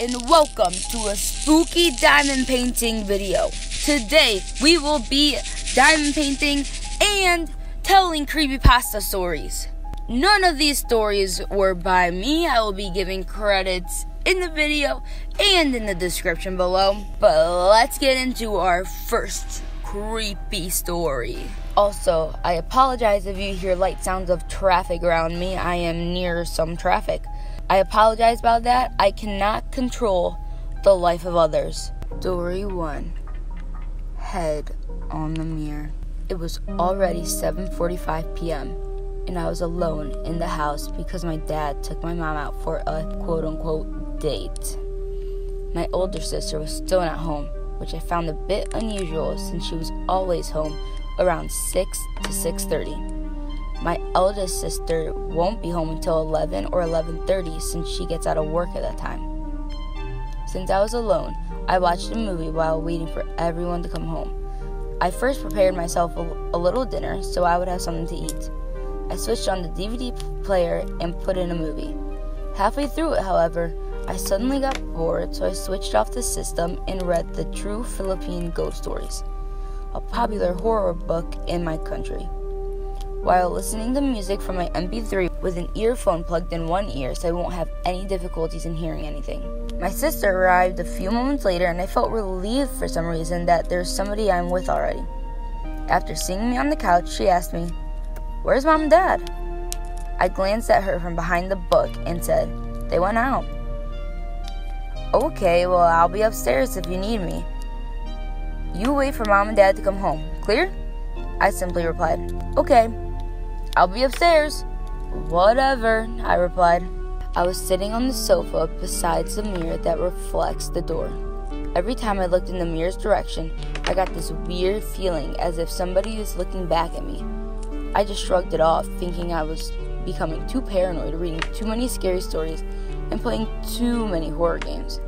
and welcome to a spooky diamond painting video. Today we will be diamond painting and telling creepypasta stories. None of these stories were by me. I will be giving credits in the video and in the description below. But let's get into our first creepy story. Also, I apologize if you hear light sounds of traffic around me. I am near some traffic. I apologize about that. I cannot control the life of others. Story 1 Head on the mirror. It was already 7:45 p.m. and I was alone in the house because my dad took my mom out for a quote-unquote date. My older sister was still not home, which I found a bit unusual since she was always home around 6 to 6:30. My eldest sister won't be home until 11 or 11:30 since she gets out of work at that time. Since I was alone, I watched a movie while waiting for everyone to come home. I first prepared myself a, little dinner so I would have something to eat. I switched on the DVD player and put in a movie. Halfway through it, however, I suddenly got bored, so I switched off the system and read The True Philippine Ghost Stories, a popular horror book in my country while listening to music from my MP3 with an earphone plugged in one ear so I won't have any difficulties in hearing anything. My sister arrived a few moments later and I felt relieved for some reason that there's somebody I'm with already. After seeing me on the couch, she asked me, Where's mom and dad? I glanced at her from behind the book and said, They went out. Okay, well, I'll be upstairs if you need me. You wait for mom and dad to come home. Clear? I simply replied, Okay. I'll be upstairs. Whatever, I replied. I was sitting on the sofa beside the mirror that reflects the door. Every time I looked in the mirror's direction, I got this weird feeling as if somebody was looking back at me. I just shrugged it off, thinking I was becoming too paranoid, reading too many scary stories, and playing too many horror games.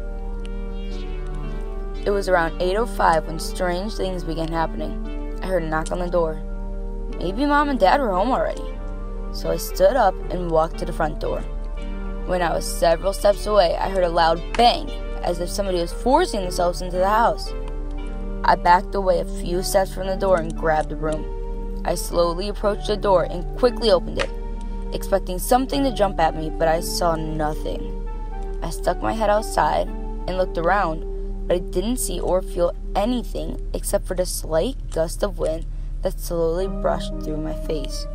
It was around 8:05 when strange things began happening. I heard a knock on the door. Maybe mom and dad were home already. So I stood up and walked to the front door. When I was several steps away, I heard a loud bang as if somebody was forcing themselves into the house. I backed away a few steps from the door and grabbed the broom. I slowly approached the door and quickly opened it, expecting something to jump at me, but I saw nothing. I stuck my head outside and looked around, but I didn't see or feel anything except for the slight gust of wind that slowly brushed through my face.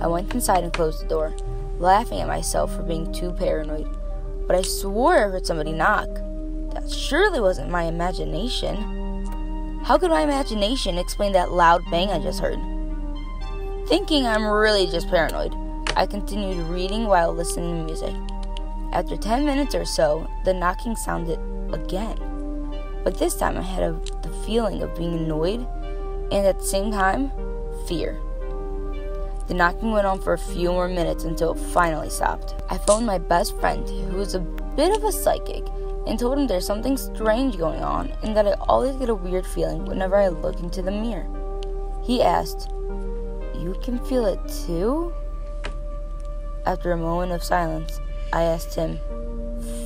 I went inside and closed the door, laughing at myself for being too paranoid. But I swore I heard somebody knock. That surely wasn't my imagination. How could my imagination explain that loud bang I just heard? Thinking I'm really just paranoid, I continued reading while listening to music. After 10 minutes or so, the knocking sounded again. But this time I had a, feeling of being annoyed and at the same time, fear. The knocking went on for a few more minutes until it finally stopped. I phoned my best friend, who is a bit of a psychic, and told him there's something strange going on and that I always get a weird feeling whenever I look into the mirror. He asked, You can feel it too? After a moment of silence, I asked him,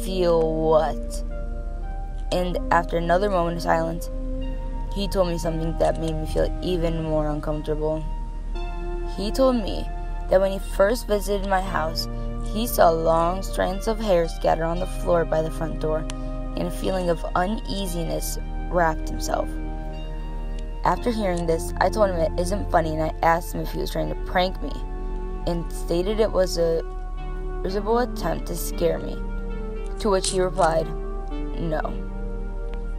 Feel what? And after another moment of silence, he told me something that made me feel even more uncomfortable. He told me that when he first visited my house, he saw long strands of hair scattered on the floor by the front door, and a feeling of uneasiness wrapped himself. After hearing this, I told him it isn't funny and I asked him if he was trying to prank me, and stated it was a risible attempt to scare me. To which he replied, No.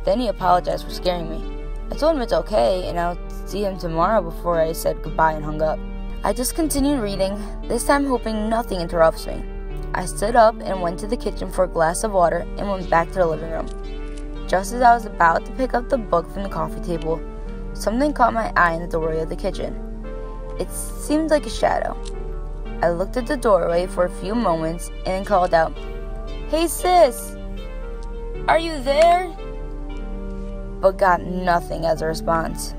Then he apologized for scaring me. I told him it's okay and I'll see him tomorrow before I said goodbye and hung up. I just continued reading, this time hoping nothing interrupts me. I stood up and went to the kitchen for a glass of water and went back to the living room. Just as I was about to pick up the book from the coffee table, something caught my eye in the doorway of the kitchen. It seemed like a shadow. I looked at the doorway for a few moments and then called out, Hey sis! Are you there? But got nothing as a response.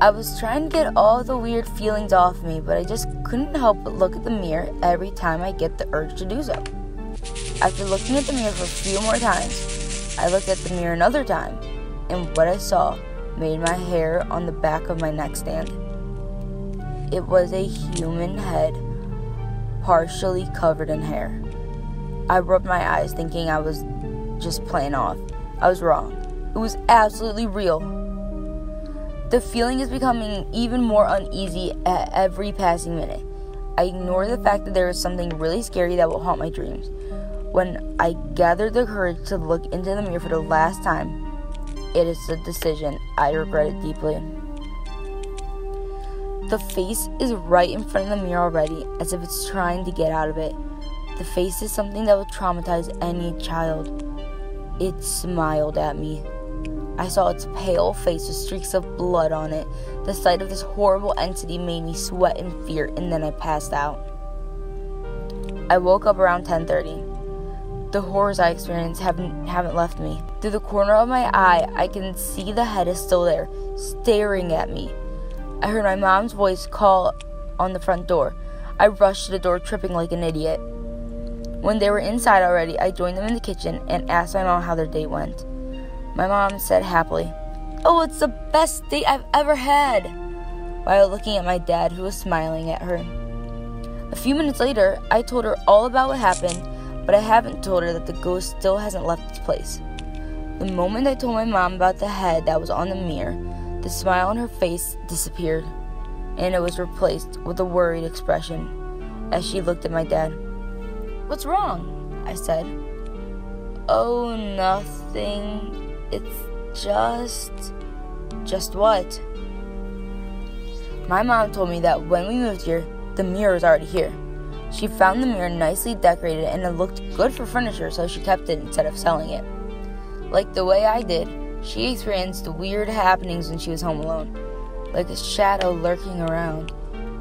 I was trying to get all the weird feelings off me, but I just couldn't help but look at the mirror every time I get the urge to do so. After looking at the mirror for a few more times, I looked at the mirror another time, and what I saw made my hair on the back of my neck stand. It was a human head, partially covered in hair. I rubbed my eyes, thinking I was just playing off. I was wrong. It was absolutely real. The feeling is becoming even more uneasy at every passing minute. I ignore the fact that there is something really scary that will haunt my dreams. When I gather the courage to look into the mirror for the last time, it is a decision I regret it deeply. The face is right in front of the mirror already, as if it's trying to get out of it. The face is something that would traumatize any child. It smiled at me. I saw its pale face with streaks of blood on it. The sight of this horrible entity made me sweat in fear and then I passed out. I woke up around 10:30. The horrors I experienced haven't haven't left me. Through the corner of my eye, I can see the head is still there, staring at me. I heard my mom's voice call on the front door. I rushed to the door tripping like an idiot. When they were inside already, I joined them in the kitchen and asked my mom how their day went. My mom said happily, Oh, it's the best date I've ever had, while looking at my dad, who was smiling at her. A few minutes later, I told her all about what happened, but I haven't told her that the ghost still hasn't left its place. The moment I told my mom about the head that was on the mirror, the smile on her face disappeared, and it was replaced with a worried expression as she looked at my dad. What's wrong? I said. Oh, nothing, it's just. Just what? My mom told me that when we moved here, the mirror was already here. She found the mirror nicely decorated and it looked good for furniture, so she kept it instead of selling it. Like the way I did, she experienced weird happenings when she was home alone, like a shadow lurking around.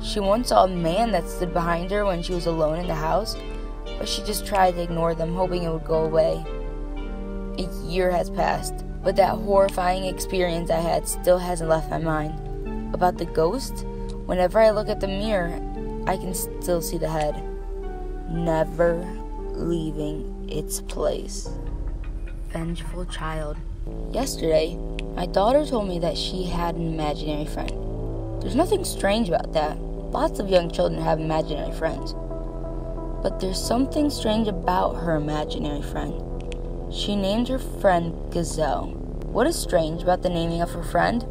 She once saw a man that stood behind her when she was alone in the house, but she just tried to ignore them, hoping it would go away. A year has passed, but that horrifying experience I had still hasn't left my mind. About the ghost, whenever I look at the mirror, I can still see the head, never leaving its place. Vengeful child. Yesterday, my daughter told me that she had an imaginary friend. There's nothing strange about that. Lots of young children have imaginary friends. But there's something strange about her imaginary friend. She named her friend Gazelle. What is strange about the naming of her friend?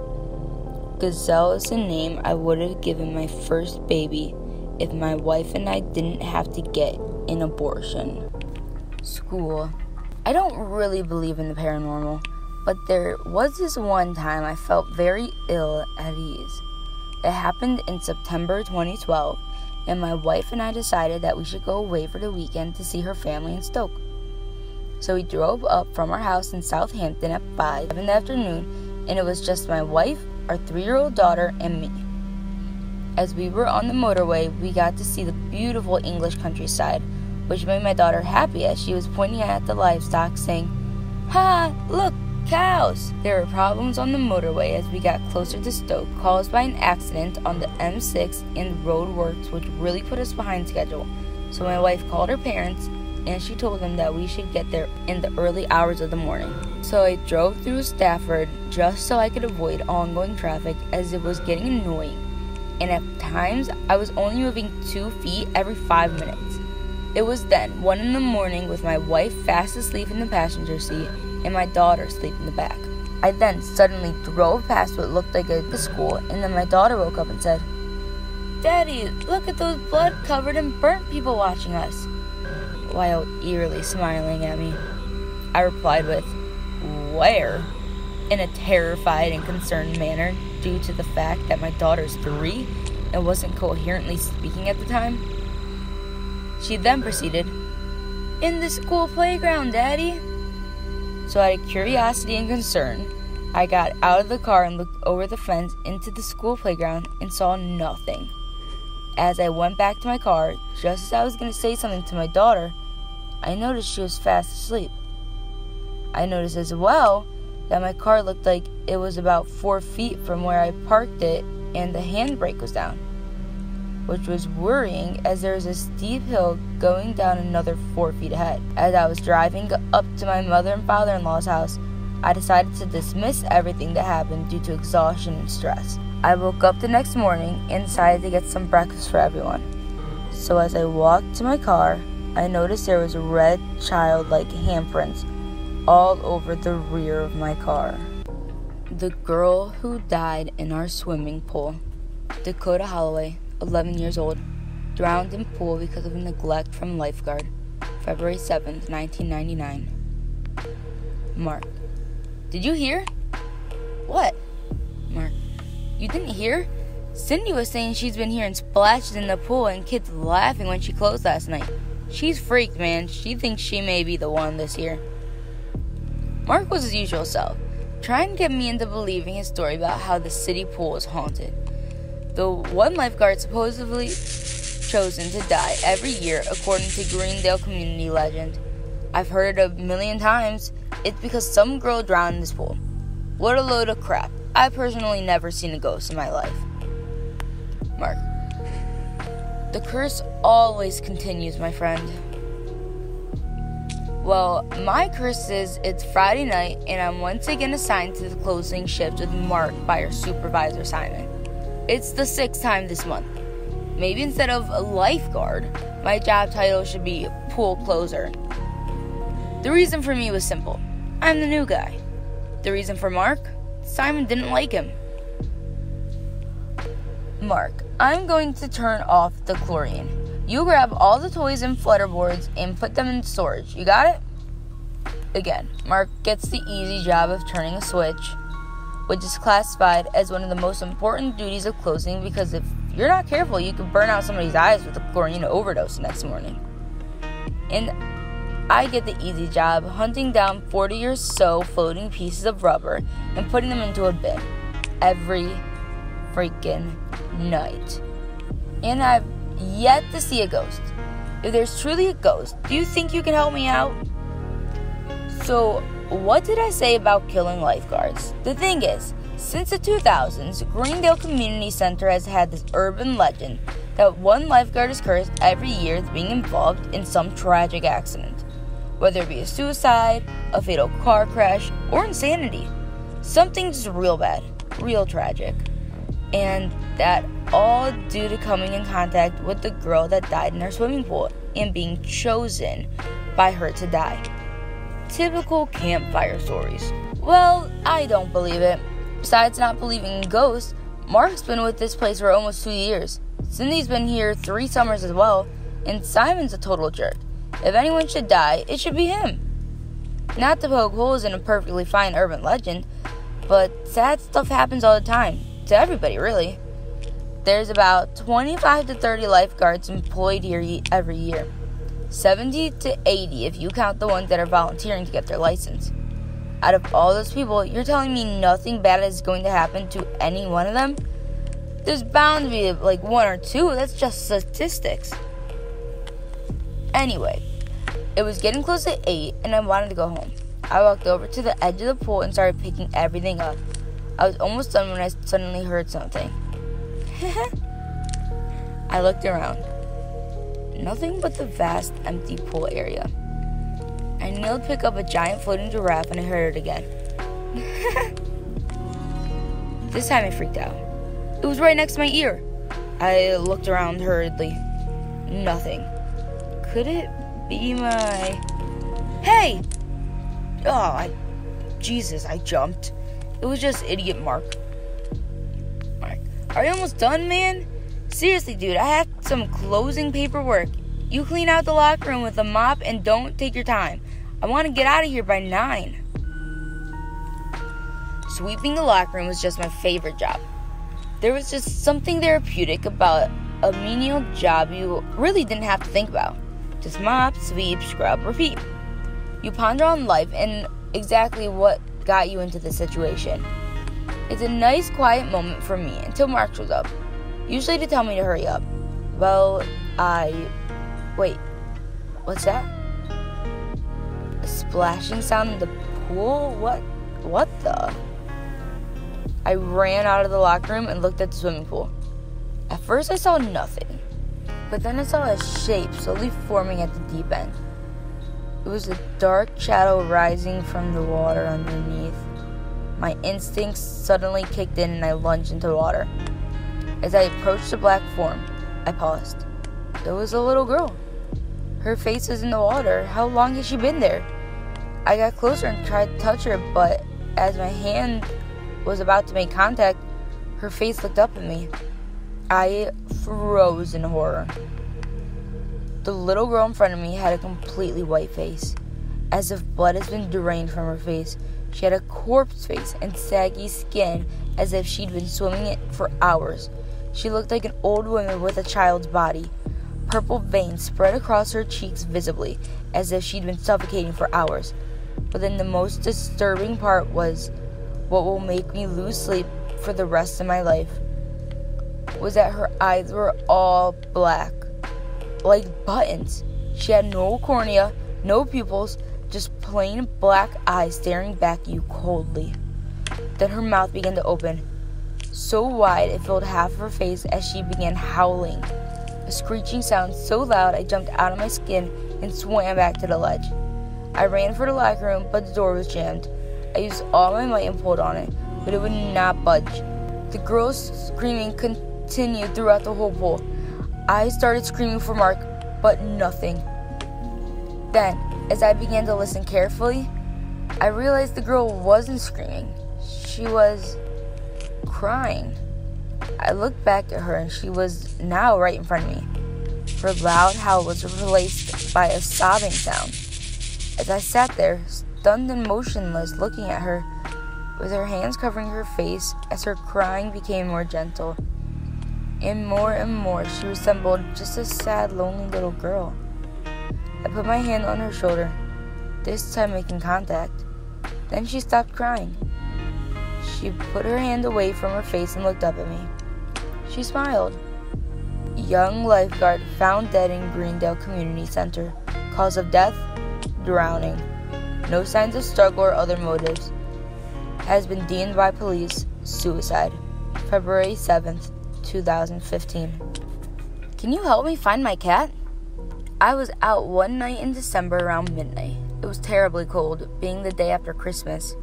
Gazelle is the name I would have given my first baby if my wife and I didn't have to get an abortion. School. I don't really believe in the paranormal, but there was this one time I felt very ill at ease. It happened in September 2012, and my wife and I decided that we should go away for the weekend to see her family in Stoke. So we drove up from our house in Southampton at 5 in the afternoon, and it was just my wife, our three year old daughter, and me. As we were on the motorway, we got to see the beautiful English countryside, which made my daughter happy as she was pointing at the livestock, saying, Ha! Look, cows! There were problems on the motorway as we got closer to Stoke, caused by an accident on the M6 and road works, which really put us behind schedule. So my wife called her parents and she told them that we should get there in the early hours of the morning. So I drove through Stafford just so I could avoid ongoing traffic as it was getting annoying. And at times, I was only moving two feet every five minutes. It was then, one in the morning, with my wife fast asleep in the passenger seat and my daughter asleep in the back. I then suddenly drove past what looked like a school, and then my daughter woke up and said, Daddy, look at those blood covered and burnt people watching us while eerily smiling at me. I replied with, Where? in a terrified and concerned manner due to the fact that my daughter's three and wasn't coherently speaking at the time. She then proceeded, In the school playground, Daddy. So, out of curiosity and concern, I got out of the car and looked over the fence into the school playground and saw nothing. As I went back to my car, just as I was going to say something to my daughter, I noticed she was fast asleep. I noticed as well that my car looked like it was about four feet from where I parked it and the handbrake was down. Which was worrying as there was a steep hill going down another four feet ahead. As I was driving up to my mother and father in law's house, I decided to dismiss everything that happened due to exhaustion and stress. I woke up the next morning and decided to get some breakfast for everyone. So as I walked to my car, I noticed there was a red child-like handprints all over the rear of my car. The girl who died in our swimming pool, Dakota Holloway, 11 years old, drowned in pool because of neglect from lifeguard, February 7th, 1999. Mark, did you hear? What? Mark, you didn't hear? Cindy was saying she's been hearing splashes in the pool and kids laughing when she closed last night. She's freaked, man. She thinks she may be the one this year. Mark was his usual self, trying to get me into believing his story about how the city pool is haunted. The one lifeguard supposedly chosen to die every year, according to Greendale community legend. I've heard it a million times. It's because some girl drowned in this pool. What a load of crap. I personally never seen a ghost in my life. Mark. The curse always continues, my friend. Well, my curse is it's Friday night and I'm once again assigned to the closing shift with Mark by our supervisor Simon. It's the sixth time this month. Maybe instead of lifeguard, my job title should be pool closer. The reason for me was simple I'm the new guy. The reason for Mark? Simon didn't like him. Mark, I'm going to turn off the chlorine. You grab all the toys and flutterboards and put them in storage. You got it? Again, Mark gets the easy job of turning a switch, which is classified as one of the most important duties of closing because if you're not careful, you could burn out somebody's eyes with a chlorine overdose next morning. And I get the easy job hunting down 40 or so floating pieces of rubber and putting them into a bin every freaking night. And I've yet to see a ghost. If there's truly a ghost, do you think you can help me out? So, what did I say about killing lifeguards? The thing is, since the 2000s, Greendale Community Center has had this urban legend that one lifeguard is cursed every year with being involved in some tragic accident, whether it be a suicide, a fatal car crash, or insanity. Something just real bad, real tragic. And that all due to coming in contact with the girl that died in her swimming pool and being chosen by her to die. Typical campfire stories. Well, I don't believe it. Besides not believing in ghosts, Mark's been with this place for almost two years. Cindy's been here three summers as well, and Simon's a total jerk. If anyone should die, it should be him. Not to poke holes in a perfectly fine urban legend, but sad stuff happens all the time, to everybody really. There's about 25 to 30 lifeguards employed here every year. 70 to 80 if you count the ones that are volunteering to get their license. Out of all those people, you're telling me nothing bad is going to happen to any one of them? There's bound to be like one or two. That's just statistics. Anyway, it was getting close to 8 and I wanted to go home. I walked over to the edge of the pool and started picking everything up. I was almost done when I suddenly heard something. I looked around. Nothing but the vast, empty pool area. I kneeled to pick up a giant floating giraffe and I heard it again. this time I freaked out. It was right next to my ear. I looked around hurriedly. Nothing. Could it be my. Hey! Oh, I. Jesus, I jumped. It was just idiot Mark. Are you almost done, man? Seriously, dude, I have some closing paperwork. You clean out the locker room with a mop and don't take your time. I want to get out of here by 9. Sweeping the locker room was just my favorite job. There was just something therapeutic about a menial job you really didn't have to think about. Just mop, sweep, scrub, repeat. You ponder on life and exactly what got you into this situation. It's a nice quiet moment for me until Mark shows up, usually to tell me to hurry up. Well, I. Wait, what's that? A splashing sound in the pool? What? What the? I ran out of the locker room and looked at the swimming pool. At first, I saw nothing, but then I saw a shape slowly forming at the deep end. It was a dark shadow rising from the water underneath. My instincts suddenly kicked in and I lunged into the water. As I approached the black form, I paused. There was a little girl. Her face was in the water. How long has she been there? I got closer and tried to touch her, but as my hand was about to make contact, her face looked up at me. I froze in horror. The little girl in front of me had a completely white face, as if blood has been drained from her face. She had a corpse face and saggy skin, as if she'd been swimming it for hours. She looked like an old woman with a child's body. Purple veins spread across her cheeks visibly, as if she'd been suffocating for hours. But then the most disturbing part was what will make me lose sleep for the rest of my life was that her eyes were all black, like buttons. She had no cornea, no pupils, just plain black eyes staring back at you coldly. Then her mouth began to open, so wide it filled half of her face as she began howling. A screeching sound so loud I jumped out of my skin and swam back to the ledge. I ran for the locker room, but the door was jammed. I used all my might and pulled on it, but it would not budge. The girl's screaming continued throughout the whole pool. I started screaming for Mark, but nothing. Then, as I began to listen carefully, I realized the girl wasn't screaming. She was crying. I looked back at her and she was now right in front of me. Her loud howl was replaced by a sobbing sound. As I sat there, stunned and motionless, looking at her, with her hands covering her face as her crying became more gentle. And more and more, she resembled just a sad, lonely little girl. I put my hand on her shoulder, this time making contact. Then she stopped crying. She put her hand away from her face and looked up at me. She smiled. Young lifeguard found dead in Greendale Community Center. Cause of death? Drowning. No signs of struggle or other motives. Has been deemed by police suicide. February 7th, 2015. Can you help me find my cat? I was out one night in December around midnight. It was terribly cold, being the day after Christmas.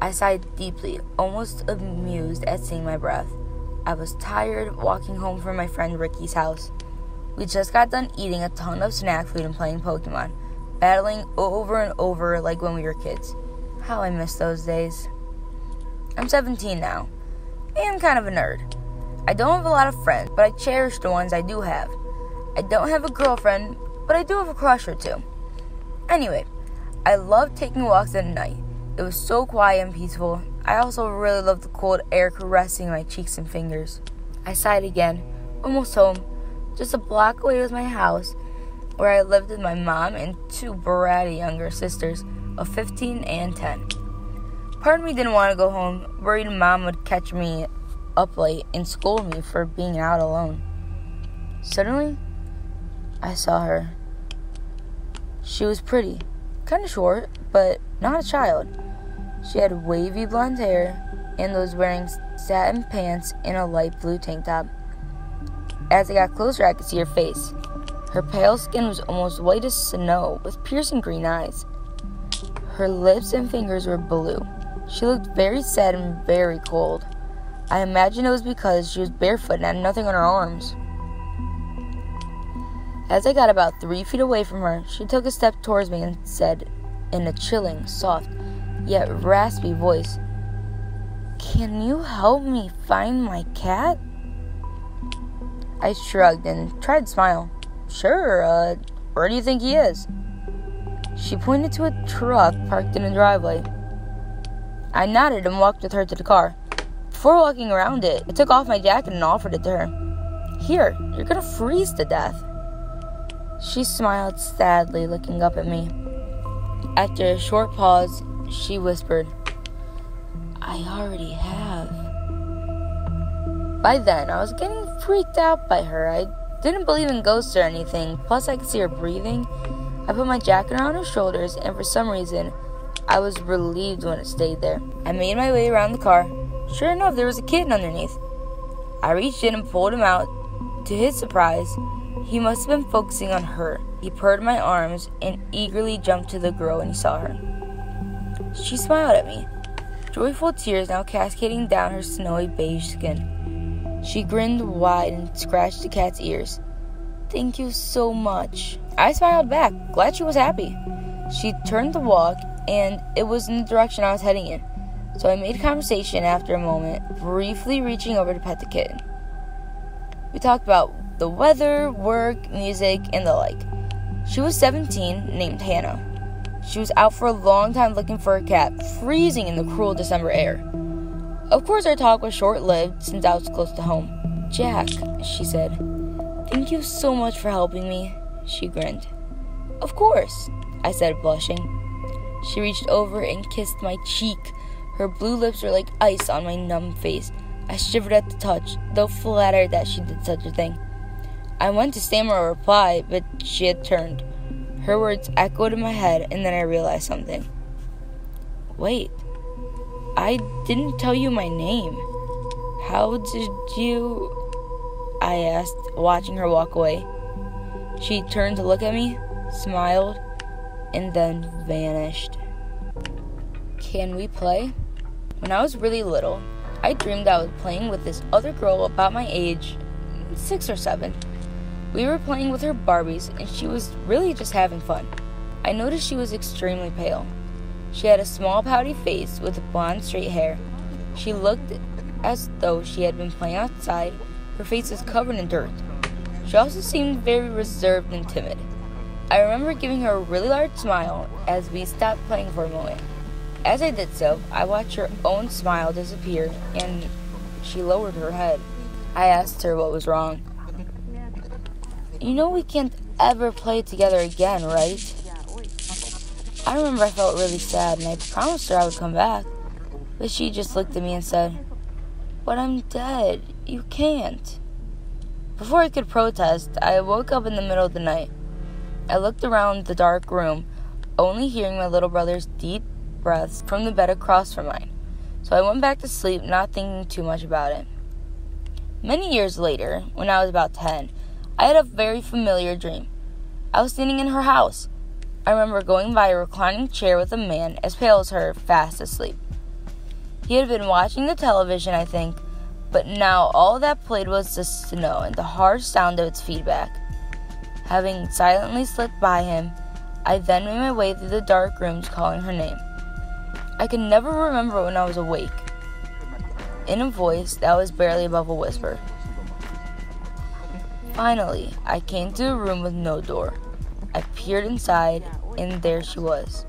I sighed deeply, almost amused at seeing my breath. I was tired walking home from my friend Ricky's house. We just got done eating a ton of snack food and playing Pokemon, battling over and over like when we were kids. How I miss those days. I'm 17 now, and kind of a nerd. I don't have a lot of friends, but I cherish the ones I do have. I don't have a girlfriend, but I do have a crush or two. Anyway, I love taking walks at night. It was so quiet and peaceful. I also really loved the cold air caressing my cheeks and fingers. I sighed again, almost home. Just a block away was my house, where I lived with my mom and two bratty younger sisters of 15 and 10. Part of me didn't want to go home, worried mom would catch me up late and scold me for being out alone. Suddenly, I saw her. She was pretty, kind of short, but not a child. She had wavy blonde hair and was wearing satin pants and a light blue tank top. As I got closer, I could see her face. Her pale skin was almost white as snow, with piercing green eyes. Her lips and fingers were blue. She looked very sad and very cold. I imagine it was because she was barefoot and had nothing on her arms. As I got about three feet away from her, she took a step towards me and said, in a chilling, soft, yet raspy voice, Can you help me find my cat? I shrugged and tried to smile. Sure, uh, where do you think he is? She pointed to a truck parked in the driveway. I nodded and walked with her to the car. Before walking around it, I took off my jacket and offered it to her. Here, you're gonna freeze to death. She smiled sadly, looking up at me. After a short pause, she whispered, I already have. By then, I was getting freaked out by her. I didn't believe in ghosts or anything, plus, I could see her breathing. I put my jacket around her shoulders, and for some reason, I was relieved when it stayed there. I made my way around the car. Sure enough, there was a kitten underneath. I reached in and pulled him out, To his surprise, he must have been focusing on her. He purred my arms and eagerly jumped to the girl when he saw her. She smiled at me, joyful tears now cascading down her snowy beige skin. She grinned wide and scratched the cat's ears. Thank you so much. I smiled back, glad she was happy. She turned to walk, and it was in the direction I was heading in. So I made conversation after a moment, briefly reaching over to pet the kitten. We talked about the weather, work, music, and the like. She was 17, named Hannah. She was out for a long time looking for a cat, freezing in the cruel December air. Of course, our talk was short lived since I was close to home. Jack, she said, thank you so much for helping me. She grinned. Of course, I said, blushing. She reached over and kissed my cheek. Her blue lips were like ice on my numb face. I shivered at the touch, though flattered that she did such a thing. I went to stammer a reply, but she had turned. Her words echoed in my head, and then I realized something. Wait, I didn't tell you my name. How did you? I asked, watching her walk away. She turned to look at me, smiled, and then vanished. Can we play? When I was really little, I dreamed I was playing with this other girl about my age, six or seven. We were playing with her Barbies, and she was really just having fun. I noticed she was extremely pale. She had a small pouty face with blonde straight hair. She looked as though she had been playing outside. Her face was covered in dirt. She also seemed very reserved and timid. I remember giving her a really large smile as we stopped playing for a moment. As I did so, I watched her own smile disappear and she lowered her head. I asked her what was wrong. You know we can't ever play together again, right? I remember I felt really sad and I promised her I would come back. But she just looked at me and said, But I'm dead. You can't. Before I could protest, I woke up in the middle of the night. I looked around the dark room, only hearing my little brother's deep breaths from the bed across from mine. So I went back to sleep, not thinking too much about it. Many years later, when I was about 10, I had a very familiar dream. I was standing in her house. I remember going by a reclining chair with a man as pale as her, fast asleep. He had been watching the television, I think, but now all that played was the snow and the harsh sound of its feedback. Having silently slipped by him, I then made my way through the dark rooms calling her name. I could never remember when I was awake. In a voice that was barely above a whisper. Finally, I came to a room with no door. I peered inside, and there she was,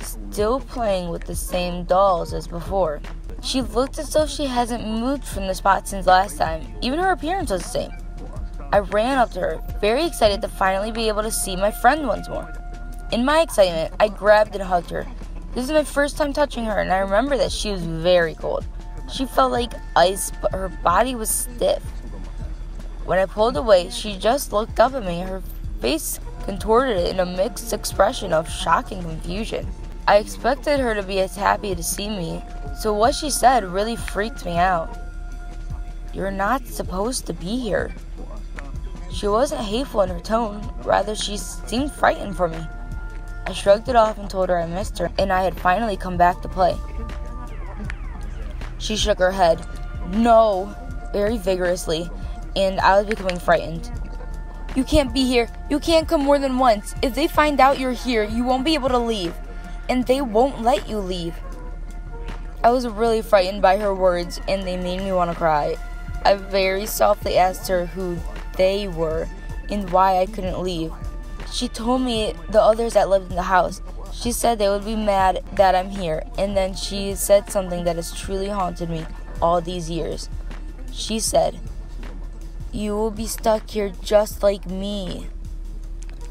still playing with the same dolls as before. She looked as though she hasn't moved from the spot since last time. Even her appearance was the same. I ran up to her, very excited to finally be able to see my friend once more. In my excitement, I grabbed and hugged her. This is my first time touching her, and I remember that she was very cold. She felt like ice, but her body was stiff. When I pulled away, she just looked up at me, her face contorted in a mixed expression of shock and confusion. I expected her to be as happy to see me, so what she said really freaked me out. You're not supposed to be here. She wasn't hateful in her tone, rather, she seemed frightened for me. I shrugged it off and told her I missed her and I had finally come back to play. She shook her head. No, very vigorously, and I was becoming frightened. You can't be here. You can't come more than once. If they find out you're here, you won't be able to leave. And they won't let you leave. I was really frightened by her words, and they made me want to cry. I very softly asked her who they were and why I couldn't leave. She told me the others that lived in the house. She said they would be mad that I'm here, and then she said something that has truly haunted me all these years. She said, you will be stuck here just like me.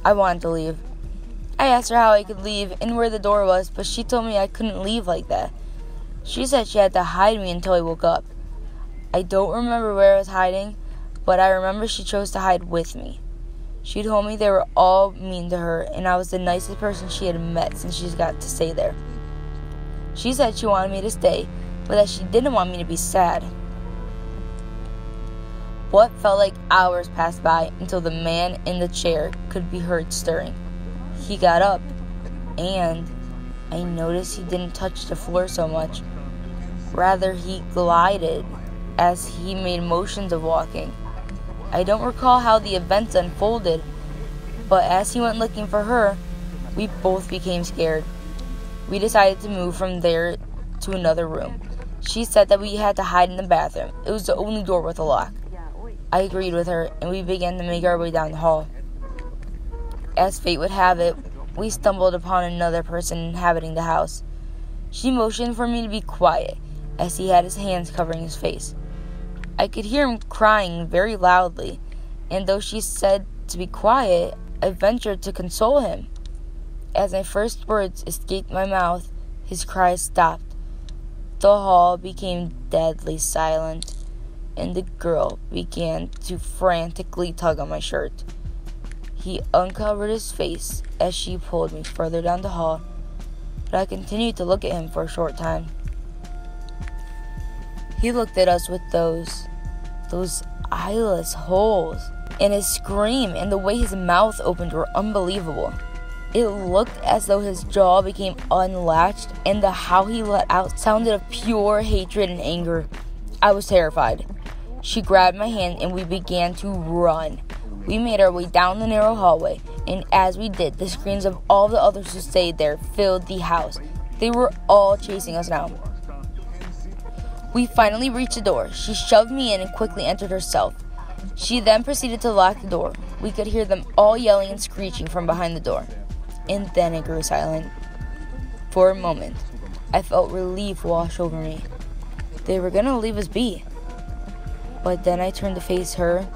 I wanted to leave. I asked her how I could leave and where the door was, but she told me I couldn't leave like that. She said she had to hide me until I woke up. I don't remember where I was hiding, but I remember she chose to hide with me. She told me they were all mean to her, and I was the nicest person she had met since she's got to stay there. She said she wanted me to stay, but that she didn't want me to be sad. What felt like hours passed by until the man in the chair could be heard stirring. He got up, and I noticed he didn't touch the floor so much. Rather, he glided as he made motions of walking. I don't recall how the events unfolded, but as he went looking for her, we both became scared. We decided to move from there to another room. She said that we had to hide in the bathroom. It was the only door with a lock. I agreed with her, and we began to make our way down the hall. As fate would have it, we stumbled upon another person inhabiting the house. She motioned for me to be quiet, as he had his hands covering his face. I could hear him crying very loudly, and though she said to be quiet, I ventured to console him. As my first words escaped my mouth, his cries stopped. The hall became deadly silent, and the girl began to frantically tug on my shirt. He uncovered his face as she pulled me further down the hall, but I continued to look at him for a short time. He looked at us with those, those eyeless holes, and his scream and the way his mouth opened were unbelievable. It looked as though his jaw became unlatched, and the how he let out sounded of pure hatred and anger. I was terrified. She grabbed my hand and we began to run. We made our way down the narrow hallway, and as we did, the screams of all the others who stayed there filled the house. They were all chasing us now. We finally reached the door. She shoved me in and quickly entered herself. She then proceeded to lock the door. We could hear them all yelling and screeching from behind the door and then it grew silent. For a moment, I felt relief wash over me. They were gonna leave us be. But then I turned to face her,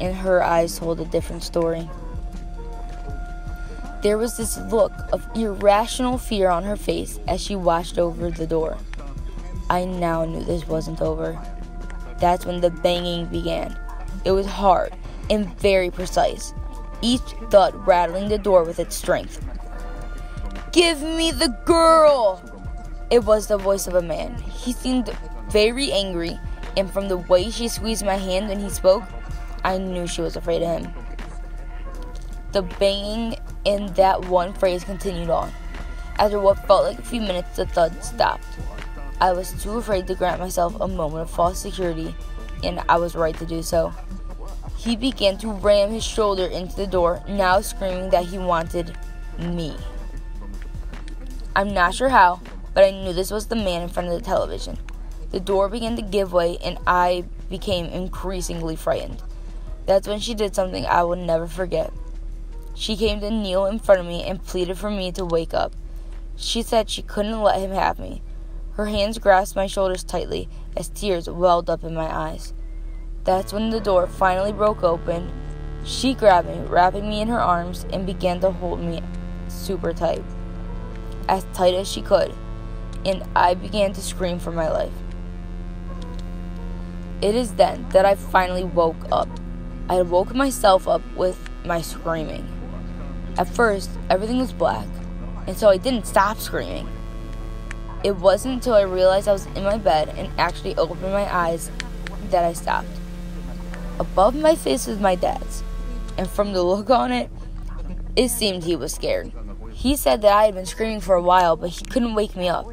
and her eyes told a different story. There was this look of irrational fear on her face as she watched over the door. I now knew this wasn't over. That's when the banging began. It was hard and very precise each thud rattling the door with its strength. Give me the girl! It was the voice of a man. He seemed very angry, and from the way she squeezed my hand when he spoke, I knew she was afraid of him. The banging in that one phrase continued on. After what felt like a few minutes, the thud stopped. I was too afraid to grant myself a moment of false security, and I was right to do so. He began to ram his shoulder into the door, now screaming that he wanted me. I'm not sure how, but I knew this was the man in front of the television. The door began to give way, and I became increasingly frightened. That's when she did something I will never forget. She came to kneel in front of me and pleaded for me to wake up. She said she couldn't let him have me. Her hands grasped my shoulders tightly as tears welled up in my eyes. That's when the door finally broke open. She grabbed me, wrapping me in her arms, and began to hold me super tight. As tight as she could. And I began to scream for my life. It is then that I finally woke up. I woke myself up with my screaming. At first, everything was black, and so I didn't stop screaming. It wasn't until I realized I was in my bed and actually opened my eyes that I stopped. Above my face was my dad's, and from the look on it, it seemed he was scared. He said that I had been screaming for a while, but he couldn't wake me up.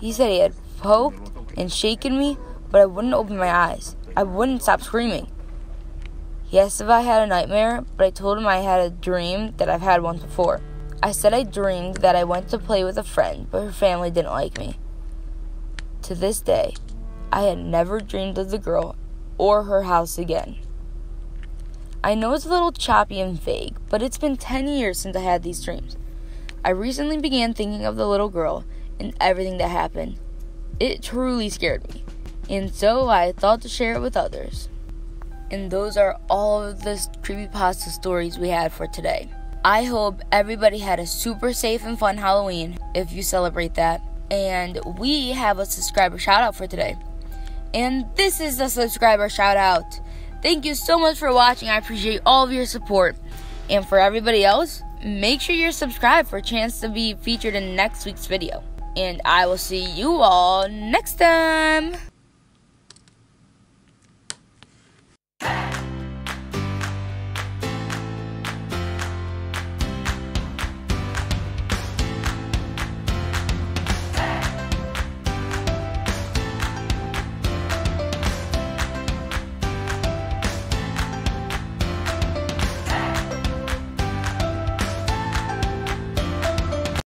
He said he had poked and shaken me, but I wouldn't open my eyes. I wouldn't stop screaming. He asked if I had a nightmare, but I told him I had a dream that I've had once before. I said I dreamed that I went to play with a friend, but her family didn't like me. To this day, I had never dreamed of the girl or her house again. I know it's a little choppy and vague, but it's been 10 years since I had these dreams. I recently began thinking of the little girl and everything that happened. It truly scared me, and so I thought to share it with others. And those are all of the creepypasta stories we had for today. I hope everybody had a super safe and fun Halloween if you celebrate that. And we have a subscriber shout out for today. And this is the subscriber shout out. Thank you so much for watching. I appreciate all of your support. And for everybody else, make sure you're subscribed for a chance to be featured in next week's video. And I will see you all next time.